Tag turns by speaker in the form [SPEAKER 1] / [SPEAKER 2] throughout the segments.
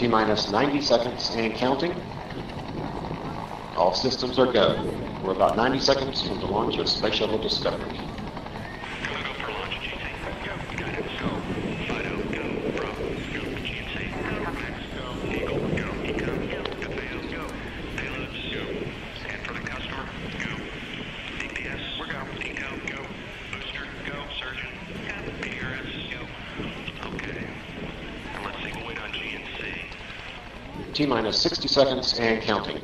[SPEAKER 1] T minus 90 seconds and counting. All systems are go. We're about 90 seconds from the launch of Space Shuttle Discovery. T minus 60 seconds and counting.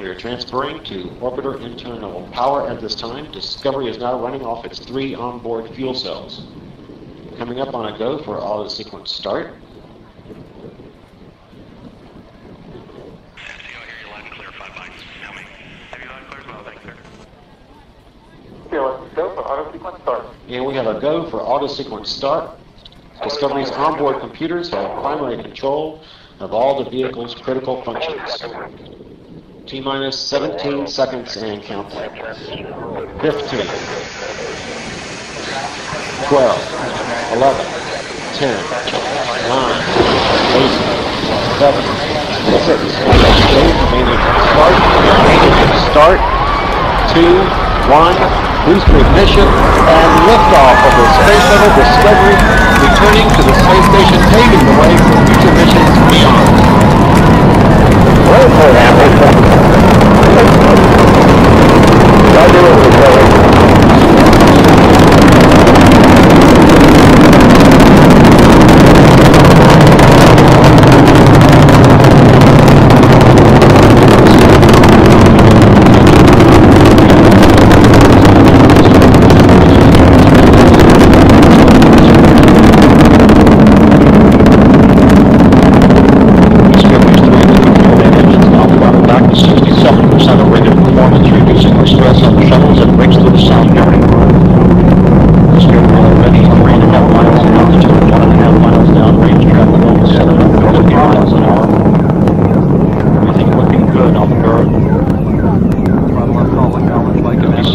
[SPEAKER 1] We are transferring to orbiter internal power at this time. Discovery is now running off its three onboard fuel cells. Coming up on a go for auto sequence start. And we have a go for auto sequence start. Discovery's onboard computers have primary control of all the vehicle's critical functions. T minus 17 seconds and counting. 15, 12, 11, 10, 9, 8, 7, 6, start, start, 2, 1, booster ignition, and liftoff of the Space Shuttle Discovery, returning to the space station, paving the way for future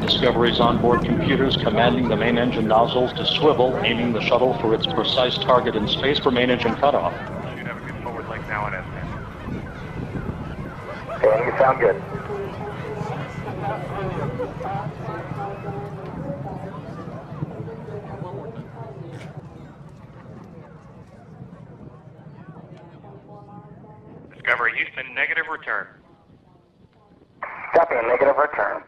[SPEAKER 2] Discovery's onboard computers commanding the main engine nozzles to swivel, aiming the shuttle for its precise target in space for main engine cutoff.
[SPEAKER 3] You have a good forward leg now on
[SPEAKER 4] Okay, you sound good.
[SPEAKER 3] Discovery Houston, negative return.
[SPEAKER 4] Copy, negative return.